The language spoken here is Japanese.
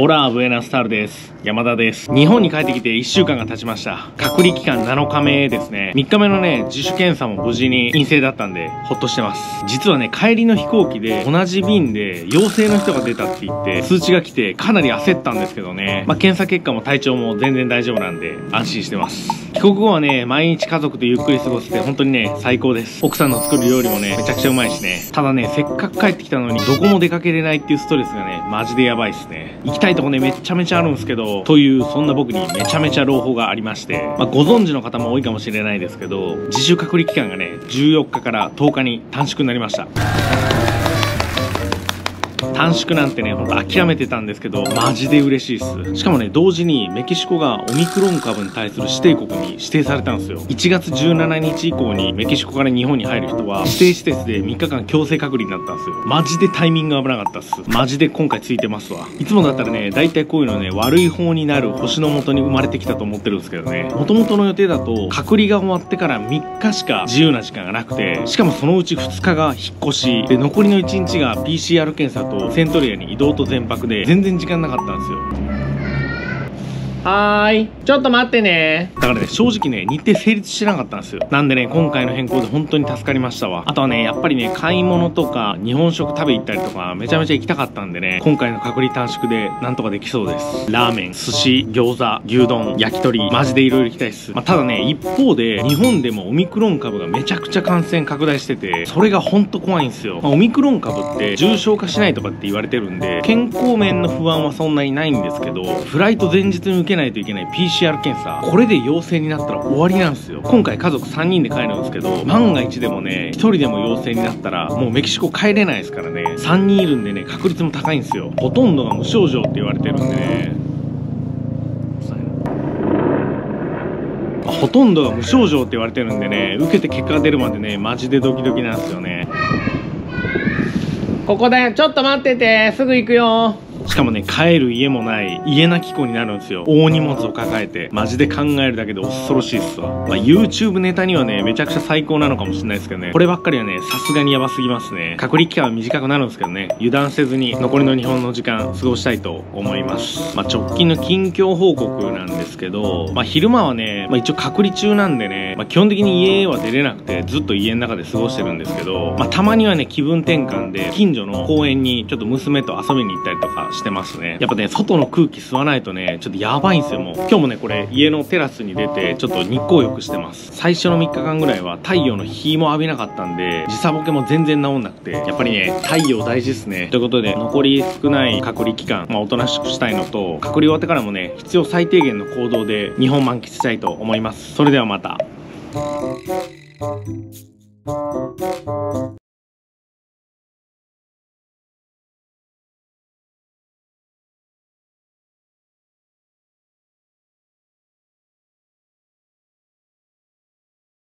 オラーブエナスタールです。山田です。日本に帰ってきて1週間が経ちました。隔離期間7日目ですね。3日目のね、自主検査も無事に陰性だったんで、ほっとしてます。実はね、帰りの飛行機で同じ便で陽性の人が出たって言って、通知が来てかなり焦ったんですけどね。まあ、検査結果も体調も全然大丈夫なんで、安心してます。帰国後はね、毎日家族とゆっくり過ごせて、本当にね、最高です。奥さんの作る料理もね、めちゃくちゃうまいしね。ただね、せっかく帰ってきたのに、どこも出かけれないっていうストレスがね、マジでやばいっすね。行きたいとこね、めっちゃめちゃあるんですけど、という、そんな僕にめちゃめちゃ朗報がありまして、まあ、ご存知の方も多いかもしれないですけど、自主隔離期間がね、14日から10日に短縮になりました。短縮なんてね、ほんと諦めてたんですけど、マジで嬉しいっす。しかもね、同時にメキシコがオミクロン株に対する指定国に指定されたんですよ。1月17日以降にメキシコから日本に入る人は、指定施設で3日間強制隔離になったんですよ。マジでタイミング危なかったっす。マジで今回ついてますわ。いつもだったらね、大体こういうのね、悪い方になる星の元に生まれてきたと思ってるんですけどね。元々の予定だと、隔離が終わってから3日しか自由な時間がなくて、しかもそのうち2日が引っ越し、で、残りの1日が PCR 検査とセントリアに移動と全泊で全然時間なかったんですよ。はーい。ちょっと待ってね。だからね正直ね日程成立してなかったんですよ。なんでね今回の変更で本当に助かりましたわ。あとはねやっぱりね買い物とか日本食食べ行ったりとかめちゃめちゃ行きたかったんでね今回の隔離短縮でなんとかできそうです。ラーメン寿司餃子牛丼焼き鳥マジでいろいろ行きたいっす、まあ、ただね一方で日本でもオミクロン株がめちゃくちゃ感染拡大しててそれがほんと怖いんですよ、まあオミクロン株って重症化しないとかって言われてるんで健康面の不安はそんなにないんですけどフライト前日に受けないといけない PCR 検査。これで陽性になったら終わりなんですよ。今回家族3人で帰るんですけど万が一でもね1人でも陽性になったらもうメキシコ帰れないですからね。3人いるんでね確率も高いんですよ。ほとんどが無症状って言われてるんでね。ほとんどが無症状って言われてるんでね受けて結果が出るまでねマジでドキドキなんですよね。ここでちょっと待ってて。すぐ行くよ。しかもね帰る家もない家なき子になるんですよ。大荷物を抱えてマジで考えるだけで恐ろしいっすわ、まあ、YouTube ネタにはねめちゃくちゃ最高なのかもしれないですけどね。こればっかりはねさすがにヤバすぎますね。隔離期間は短くなるんですけどね。油断せずに残りの日本の時間過ごしたいと思います、まあ、直近の近況報告ですけど、まあ、昼間はね、まあ、一応隔離中なんでね、まあ、基本的に家は出れなくてずっと家の中で過ごしてるんですけど、まあ、たまにはね気分転換で近所の公園にちょっと娘と遊びに行ったりとかしてますね。やっぱね外の空気吸わないとねちょっとやばいんですよもう。今日もねこれ家のテラスに出てちょっと日光浴してます。最初の3日間ぐらいは太陽の日も浴びなかったんで時差ボケも全然治んなくてやっぱりね太陽大事ですね。ということで残り少ない隔離期間まあおとなしくしたいのと隔離終わってからもね必要最低限の行動で日本満喫したいと思います。それではまた。